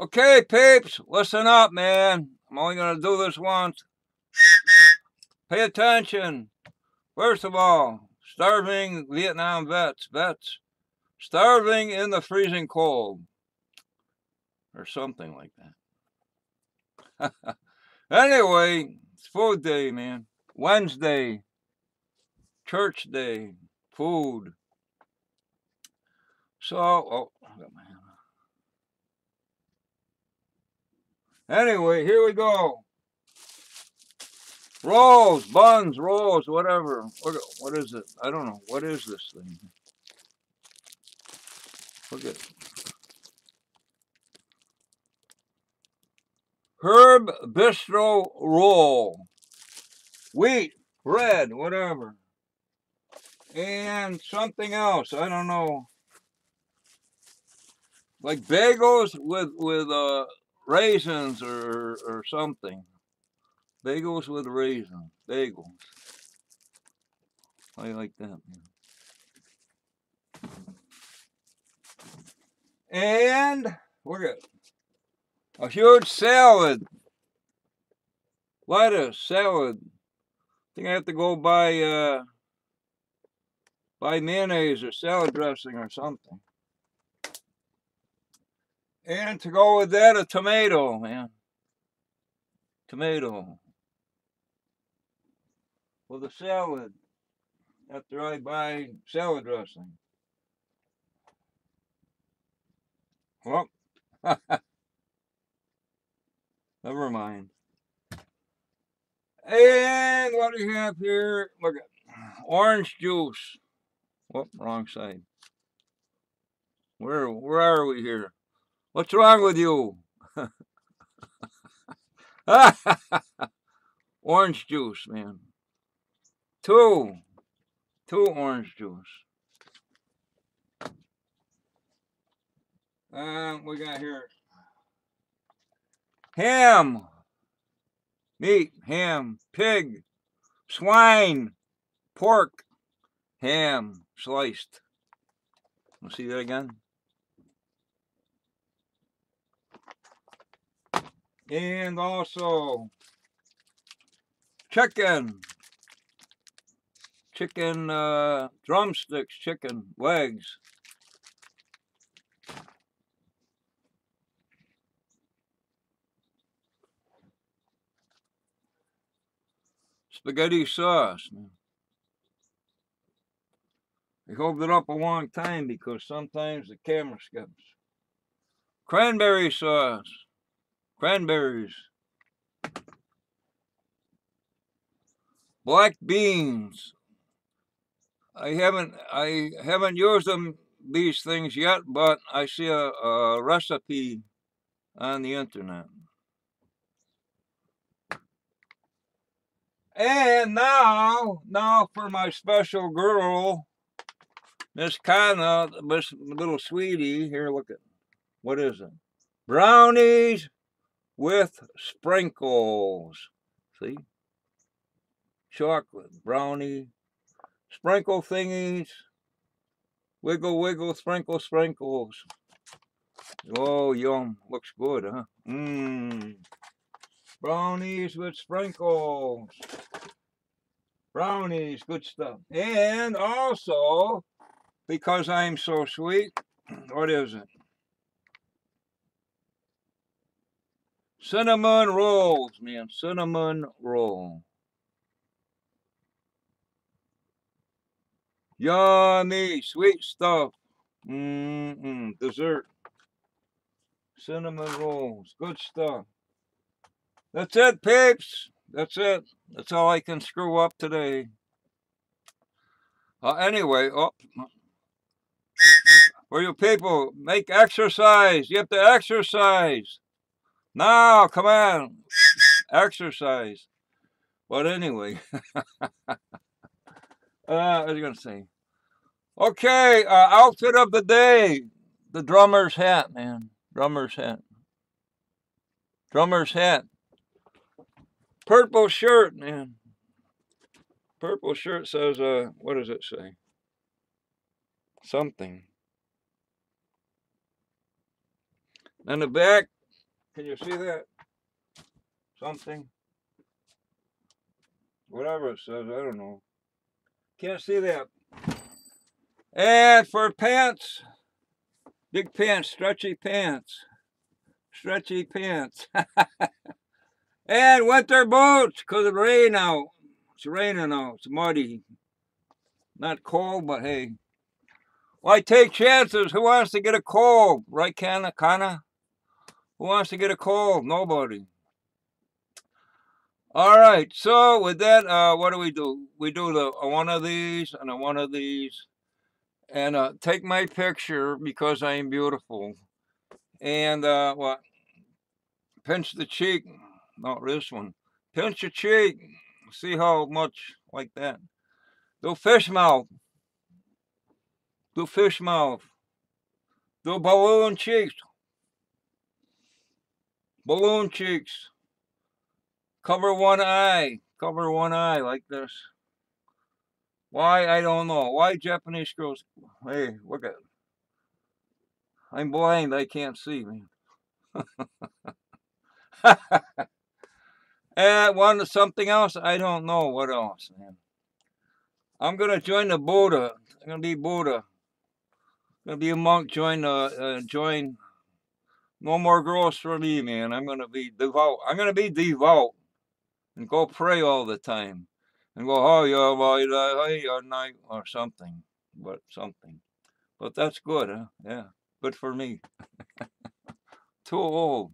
Okay, peeps, listen up, man. I'm only going to do this once. Pay attention. First of all, starving Vietnam vets, vets, starving in the freezing cold, or something like that. anyway, it's food day, man. Wednesday, church day, food. So, oh, Anyway, here we go. Rolls, buns, rolls, whatever. What, what is it? I don't know. What is this thing? Look at Herb Bistro Roll. Wheat, bread, whatever. And something else. I don't know. Like bagels with with uh raisins or, or something. Bagels with raisins. Bagels. I like that. And look at a huge salad. Lettuce, salad. I think I have to go buy uh, buy mayonnaise or salad dressing or something. And to go with that, a tomato, man. Tomato. With a salad. After I buy salad dressing. Well, never mind. And what do you have here? Look at orange juice. Whoop, wrong side. Where where are we here? What's wrong with you? orange juice, man. Two. Two orange juice. Um, we got here ham, meat, ham, pig, swine, pork, ham, sliced. We'll see that again. And also chicken. Chicken uh, drumsticks chicken legs. Spaghetti sauce I hold it up a long time because sometimes the camera skips. Cranberry sauce cranberries, black beans. I haven't I haven't used them these things yet, but I see a, a recipe on the internet. And now, now for my special girl, Miss Kana, Miss little sweetie. Here, look at what is it? Brownies with sprinkles. See? Chocolate, brownie, sprinkle thingies. Wiggle, wiggle, sprinkle, sprinkles. Oh, yum. Looks good, huh? Mmm. Brownies with sprinkles. Brownies, good stuff. And also, because I'm so sweet, what is it? Cinnamon rolls, man. Cinnamon roll. Yummy, sweet stuff. Mmm, dessert. Cinnamon rolls, good stuff. That's it, peeps. That's it. That's all I can screw up today. Uh, anyway, oh, for you people, make exercise. You have to exercise. Now, come on. Exercise. But anyway. uh, what are you going to say? Okay, uh, outfit of the day. The drummer's hat, man. Drummer's hat. Drummer's hat. Purple shirt, man. Purple shirt says, uh, what does it say? Something. And the back, Can you see that? Something. Whatever it says, I don't know. Can't see that. And for pants, big pants, stretchy pants, stretchy pants. and winter boots, because of rain out. It's raining out, it's muddy. Not cold, but hey. Why take chances? Who wants to get a cold? Right, Kana? Kana? Who wants to get a cold? Nobody. All right, so with that, uh, what do we do? We do the uh, one of these and a one of these. And uh, take my picture because I am beautiful. And uh, what? Pinch the cheek. Not this one. Pinch the cheek. See how much like that. Do fish mouth. Do fish mouth. Do balloon cheeks. Balloon cheeks. Cover one eye. Cover one eye like this. Why? I don't know. Why Japanese girls? Hey, look at. I'm blind. I can't see, man. and one something else. I don't know what else, man. I'm gonna join the Buddha. I'm gonna be Buddha. I'm gonna be a monk. Join the uh, join. No more girls for me, man. I'm gonna be devout. I'm gonna be devout and go pray all the time and go oh yeah night uh, or something, but something. But that's good, huh? Yeah, good for me. Too old.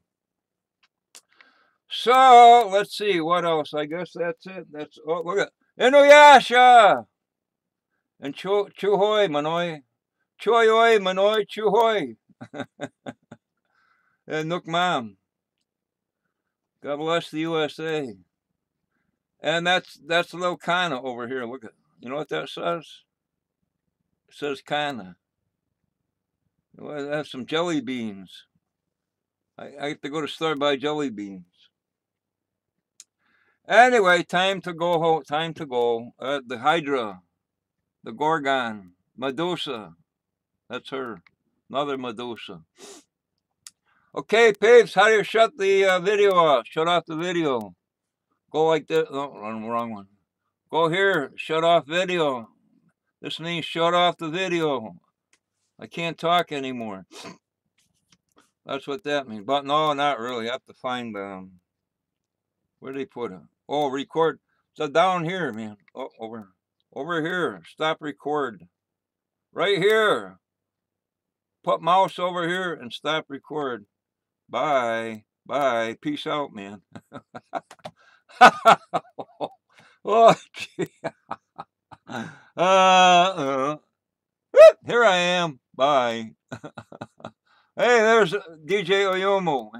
So let's see what else. I guess that's it. That's oh look at Inuyasha. And Chu Chuhoy Manoy. Chuhoy Manoy Chuhoy. and Nook Mom. God bless the USA. And that's that's a little kinda over here. Look at you know what that says? It says kinda. Well, that's some jelly beans. I, I have to go to store buy jelly beans. Anyway, time to go. Time to go. Uh, the Hydra the Gorgon, Medusa. That's her, another Medusa. Okay, peeps, how do you shut the uh, video off? Shut off the video. Go like this. Oh, wrong one. Go here, shut off video. This means shut off the video. I can't talk anymore. That's what that means. But no, not really. I have to find, um, where did they put it? Oh, record. So down here, man. Oh, over. Over here, stop record. Right here. Put mouse over here and stop record. Bye. Bye. Peace out, man. oh, uh, uh. Here I am. Bye. hey, there's DJ Oyomo.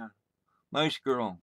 Nice girl.